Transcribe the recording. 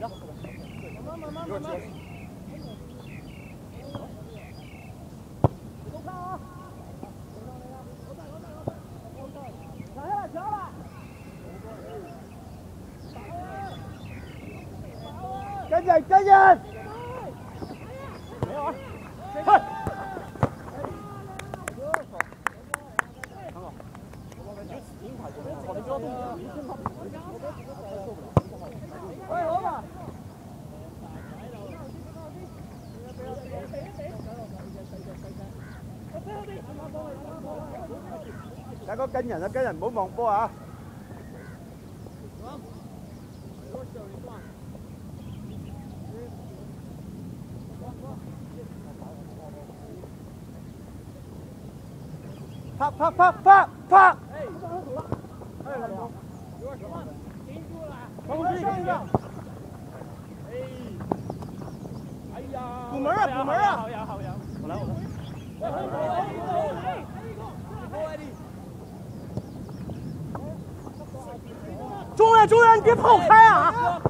慢慢慢慢慢慢来来赶紧赶紧没有啊快看看我们就是金牌跟我大哥跟人啊，跟人，唔好望波啊！啪啪啪啪啪！哎，上去了！哎，老梁，有点什么？停住了！哎，哎呀，补门啊，补门啊！好。呀，好呀，我来我来。中原中原你别跑开啊！